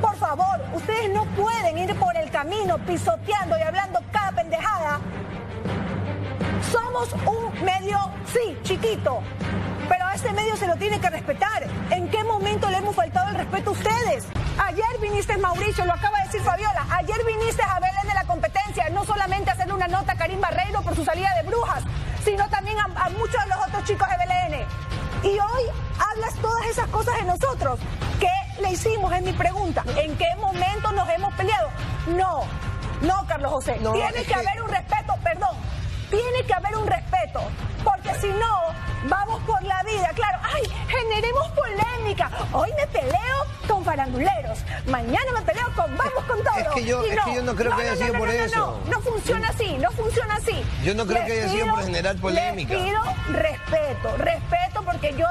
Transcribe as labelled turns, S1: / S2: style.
S1: Por favor, ustedes no pueden ir por el camino pisoteando y hablando cada pendejada. Somos un medio, sí, chiquito, pero a este medio se lo tiene que respetar. ¿En qué momento le hemos faltado el respeto a ustedes? Ayer viniste, Mauricio, lo acaba de decir Fabiola, ayer viniste a Belén de la competencia, no solamente a hacerle una nota a Karim Barreiro por su salida de brujas, sino también a, muchos de los otros chicos de BLN. Y hoy hablas todas esas cosas de nosotros. ¿Qué le hicimos? Es mi pregunta. ¿En qué momento nos hemos peleado? No, no, Carlos José.
S2: No,
S1: Tiene que haber un respeto, perdón. Tiene que haber un respeto. Porque si no, vamos por la vida. Claro, ay, generemos polémica. Hoy me peleo con faranduleros. Mañana me peleo con vamos con todo.
S2: Es que yo-
S1: Y
S2: es que yo no creo que haya sido por
S1: no,
S2: eso.
S1: No, no funciona así, no funciona así.
S2: Yo no creo
S1: Les
S2: que haya sido por generar polémica.
S1: Les pido respeto, respeto porque yo